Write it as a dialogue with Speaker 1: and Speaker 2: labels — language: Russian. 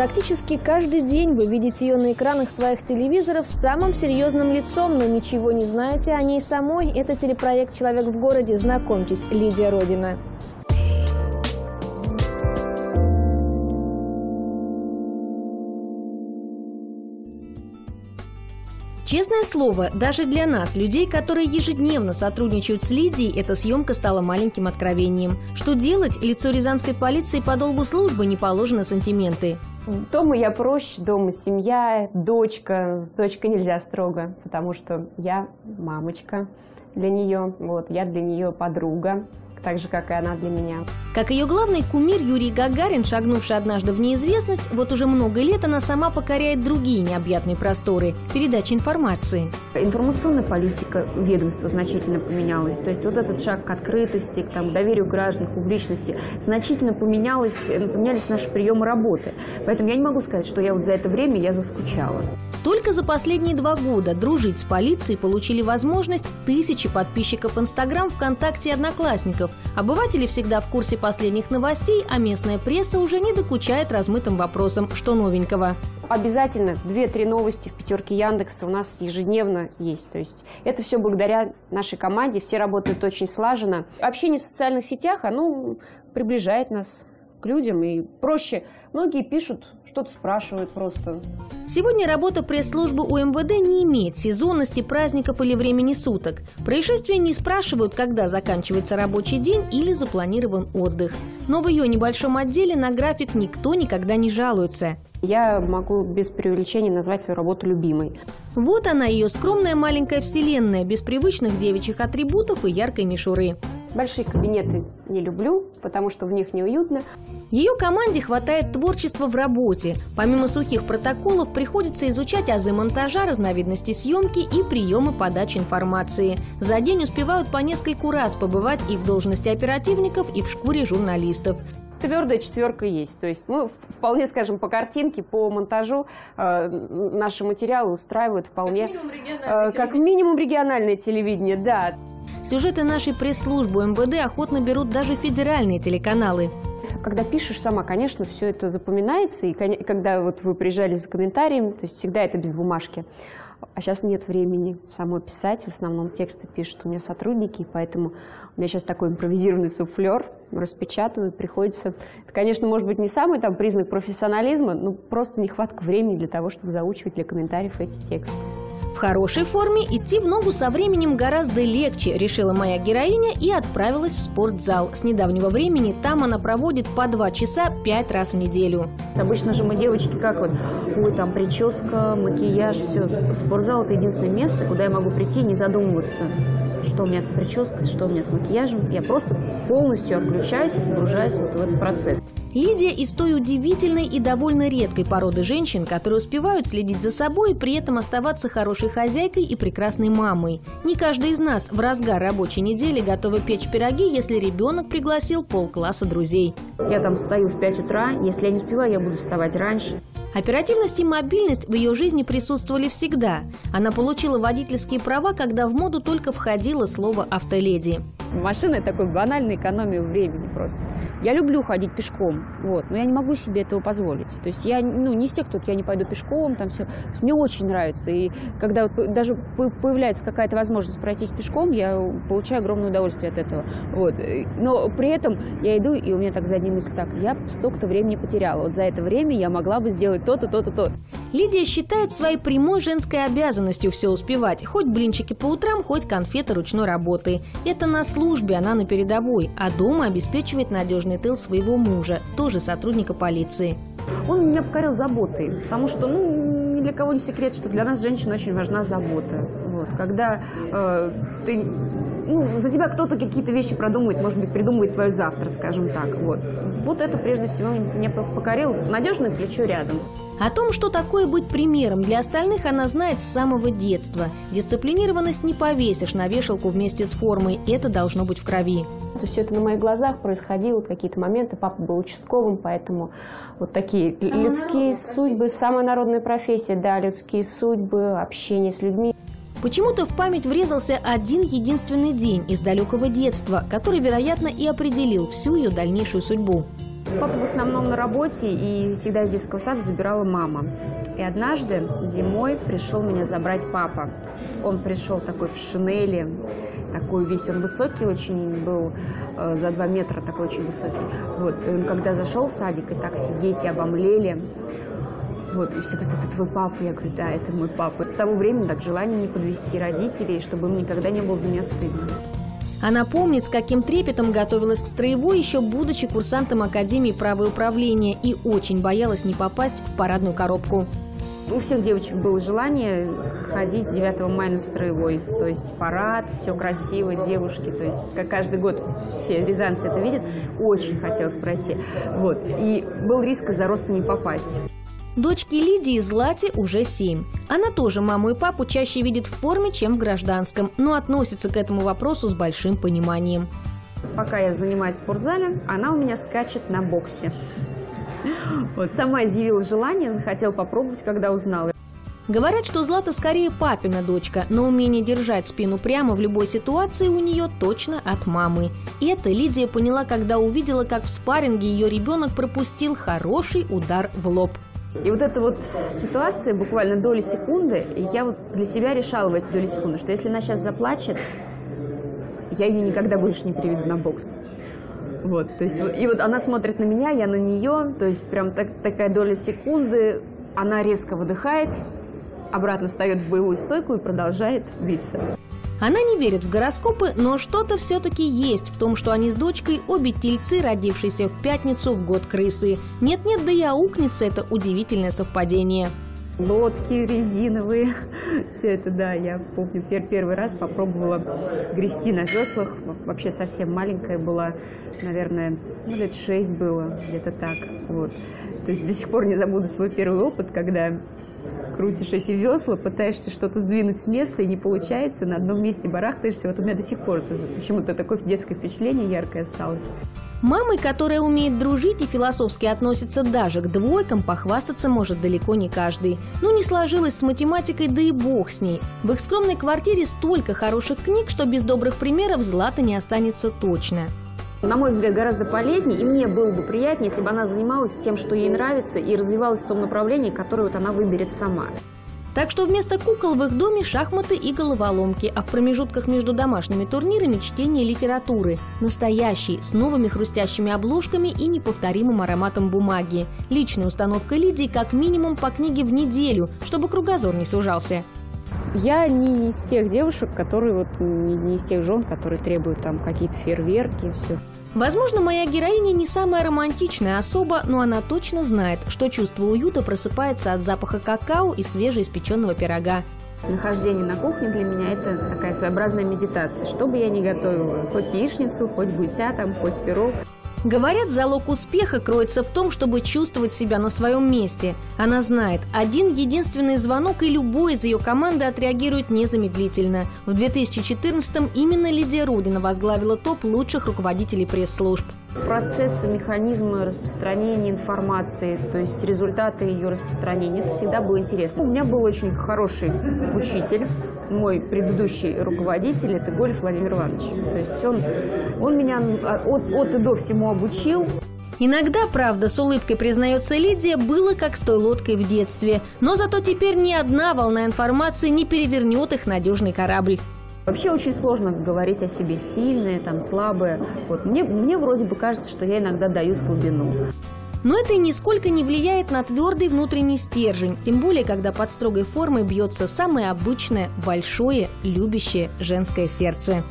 Speaker 1: Практически каждый день вы видите ее на экранах своих телевизоров с самым серьезным лицом, но ничего не знаете о ней самой. Это телепроект «Человек в городе». Знакомьтесь, Лидия Родина. Честное слово, даже для нас, людей, которые ежедневно сотрудничают с Лидией, эта съемка стала маленьким откровением. Что делать? Лицо рязанской полиции по долгу службы не положено сантименты.
Speaker 2: Дома я проще, дома семья, дочка. С дочкой нельзя строго, потому что я мамочка для нее, вот, я для нее подруга так же, как и она для меня.
Speaker 1: Как ее главный кумир Юрий Гагарин, шагнувший однажды в неизвестность, вот уже много лет она сама покоряет другие необъятные просторы – передачи информации.
Speaker 2: Информационная политика ведомства значительно поменялась. То есть вот этот шаг к открытости, к там, доверию граждан, к публичности значительно поменялось, поменялись наши приемы работы. Поэтому я не могу сказать, что я вот за это время я заскучала.
Speaker 1: Только за последние два года дружить с полицией получили возможность тысячи подписчиков Инстаграм, ВКонтакте и Одноклассников. Обыватели всегда в курсе последних новостей, а местная пресса уже не докучает размытым вопросам, что новенького.
Speaker 2: Обязательно две-три новости в пятерке Яндекса у нас ежедневно есть. То есть это все благодаря нашей команде, все работают очень слаженно. Общение в социальных сетях, оно приближает нас к людям и проще. Многие пишут, что-то спрашивают просто.
Speaker 1: Сегодня работа пресс-службы у МВД не имеет сезонности, праздников или времени суток. Происшествия не спрашивают, когда заканчивается рабочий день или запланирован отдых. Но в ее небольшом отделе на график никто никогда не жалуется.
Speaker 2: Я могу без преувеличения назвать свою работу любимой.
Speaker 1: Вот она, ее скромная маленькая вселенная, без привычных девичьих атрибутов и яркой мишуры.
Speaker 2: Большие кабинеты не люблю, потому что в них неуютно.
Speaker 1: Ее команде хватает творчества в работе. Помимо сухих протоколов приходится изучать азы монтажа, разновидности съемки и приемы подачи информации. За день успевают по нескольку раз побывать и в должности оперативников, и в шкуре журналистов
Speaker 2: твердая четверка есть. То есть мы вполне, скажем, по картинке, по монтажу э, наши материалы устраивают вполне... Как минимум региональное, э, как минимум региональное телевидение, да.
Speaker 1: Сюжеты нашей пресс-службы МВД охотно берут даже федеральные телеканалы.
Speaker 2: Когда пишешь сама, конечно, все это запоминается. И когда вот вы приезжали за комментарием, то есть всегда это без бумажки. А сейчас нет времени самой писать, в основном тексты пишут у меня сотрудники, поэтому у меня сейчас такой импровизированный суфлер, распечатываю, приходится... Это, конечно, может быть не самый там признак профессионализма, но просто нехватка времени для того, чтобы заучивать для комментариев эти тексты
Speaker 1: хорошей форме идти в ногу со временем гораздо легче, решила моя героиня и отправилась в спортзал. С недавнего времени там она проводит по два часа пять раз в неделю.
Speaker 2: Обычно же мы девочки как вот, ой, там прическа, макияж, все. Спортзал – это единственное место, куда я могу прийти и не задумываться, что у меня с прической, что у меня с макияжем. Я просто полностью отключаюсь погружаюсь вот в этот процесс.
Speaker 1: Лидия из той удивительной и довольно редкой породы женщин, которые успевают следить за собой и при этом оставаться хорошей хозяйкой и прекрасной мамой. Не каждый из нас в разгар рабочей недели готова печь пироги, если ребенок пригласил полкласса друзей.
Speaker 2: Я там встаю в 5 утра, если я не успеваю, я буду вставать раньше.
Speaker 1: Оперативность и мобильность в ее жизни присутствовали всегда. Она получила водительские права, когда в моду только входило слово «автоледи».
Speaker 2: Машина – такой банальная экономия времени просто. Я люблю ходить пешком, вот, но я не могу себе этого позволить. То есть я ну, не из тех, кто я не пойду пешком, там все. Мне очень нравится. И когда вот даже появляется какая-то возможность пройтись пешком, я получаю огромное удовольствие от этого. Вот. Но при этом я иду, и у меня так задняя мысль так, я столько-то времени потеряла. Вот за это время я могла бы сделать то-то, то-то, то.
Speaker 1: Лидия считает своей прямой женской обязанностью все успевать. Хоть блинчики по утрам, хоть конфеты ручной работы. Это на службе, она на передовой, а дома обеспечивает надежный тыл своего мужа, тоже сотрудника полиции.
Speaker 2: Он меня покорил заботой, потому что, ну, ни для кого не секрет, что для нас, женщин, очень важна забота. Вот, когда э, ты ну, за тебя кто-то какие-то вещи продумает, может быть, придумает твое завтра, скажем так. Вот. вот это прежде всего меня покорило. Надежное плечо рядом.
Speaker 1: О том, что такое быть примером для остальных, она знает с самого детства. Дисциплинированность не повесишь на вешалку вместе с формой, это должно быть в крови.
Speaker 2: То все это на моих глазах происходило, какие-то моменты. Папа был участковым, поэтому вот такие самая людские судьбы, самая народная профессия, да, людские судьбы, общение с людьми.
Speaker 1: Почему-то в память врезался один единственный день из далекого детства, который, вероятно, и определил всю ее дальнейшую судьбу.
Speaker 2: Папа в основном на работе, и всегда из детского сада забирала мама. И однажды зимой пришел меня забрать папа. Он пришел такой в шинели, такой весь, он высокий очень был, э, за два метра такой очень высокий. Вот, и он когда зашел в садик, и так все дети обомлели, вот, и все говорят, это твой папа. Я говорю, да, это мой папа. С того времени так желание не подвести родителей, чтобы им никогда не было за меня стыдно.
Speaker 1: Она помнит, с каким трепетом готовилась к строевой, еще будучи курсантом Академии права и управления, и очень боялась не попасть в парадную коробку.
Speaker 2: У всех девочек было желание ходить с 9 мая на строевой. То есть парад, все красиво, девушки. То есть как каждый год все рязанцы это видят. Очень хотелось пройти. Вот. И был риск из-за роста не попасть.
Speaker 1: Дочке Лидии Злате уже семь. Она тоже маму и папу чаще видит в форме, чем в гражданском, но относится к этому вопросу с большим пониманием.
Speaker 2: Пока я занимаюсь в спортзале, она у меня скачет на боксе. Вот, сама изъявила желание, захотела попробовать, когда узнала.
Speaker 1: Говорят, что Злата скорее папина дочка, но умение держать спину прямо в любой ситуации у нее точно от мамы. И это Лидия поняла, когда увидела, как в спарринге ее ребенок пропустил хороший удар в лоб.
Speaker 2: И вот эта вот ситуация, буквально доли секунды, я вот для себя решала в эти доли секунды, что если она сейчас заплачет, я ее никогда больше не приведу на бокс. Вот, то есть, и вот она смотрит на меня, я на нее, то есть прям так, такая доля секунды, она резко выдыхает, обратно встает в боевую стойку и продолжает биться.
Speaker 1: Она не верит в гороскопы, но что-то все-таки есть в том, что они с дочкой обе тельцы, родившиеся в пятницу в год крысы. Нет-нет, да и аукнется это удивительное совпадение.
Speaker 2: Лодки резиновые, все это, да, я помню, пер первый раз попробовала грести на веслах, вообще совсем маленькая была, наверное, ну, лет шесть было, где-то так, вот. То есть до сих пор не забуду свой первый опыт, когда крутишь эти весла, пытаешься что-то сдвинуть с места, и не получается, на одном месте барахтаешься. Вот у меня до сих пор почему-то такое детское впечатление яркое осталось.
Speaker 1: Мамой, которая умеет дружить и философски относится даже к двойкам, похвастаться может далеко не каждый. Ну, не сложилось с математикой, да и бог с ней. В их скромной квартире столько хороших книг, что без добрых примеров злата не останется точно
Speaker 2: на мой взгляд, гораздо полезнее, и мне было бы приятнее, если бы она занималась тем, что ей нравится, и развивалась в том направлении, которое вот она выберет сама.
Speaker 1: Так что вместо кукол в их доме шахматы и головоломки, а в промежутках между домашними турнирами чтение литературы. Настоящий, с новыми хрустящими обложками и неповторимым ароматом бумаги. Личная установка Лидии как минимум по книге в неделю, чтобы кругозор не сужался.
Speaker 2: Я не из тех девушек, которые вот не, не из тех жен, которые требуют там какие-то фейерверки, все.
Speaker 1: Возможно, моя героиня не самая романтичная особа, но она точно знает, что чувство уюта просыпается от запаха какао и свежеиспеченного пирога.
Speaker 2: Нахождение на кухне для меня это такая своеобразная медитация. Что бы я ни готовила, хоть яичницу, хоть гуся, там, хоть пирог.
Speaker 1: Говорят, залог успеха кроется в том, чтобы чувствовать себя на своем месте. Она знает, один единственный звонок, и любой из ее команды отреагирует незамедлительно. В 2014-м именно Лидия Рудина возглавила топ лучших руководителей пресс-служб.
Speaker 2: Процессы, механизмы распространения информации, то есть результаты ее распространения, это всегда было интересно. У меня был очень хороший учитель, мой предыдущий руководитель, это Голев Владимир Иванович. То есть он, он меня от, от и до всему обучил.
Speaker 1: Иногда, правда, с улыбкой признается Лидия, было как с той лодкой в детстве. Но зато теперь ни одна волна информации не перевернет их надежный корабль.
Speaker 2: Вообще очень сложно говорить о себе сильные, там, слабые. Вот мне, мне вроде бы кажется, что я иногда даю слабину.
Speaker 1: Но это нисколько не влияет на твердый внутренний стержень, тем более, когда под строгой формой бьется самое обычное, большое, любящее женское сердце.